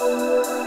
Música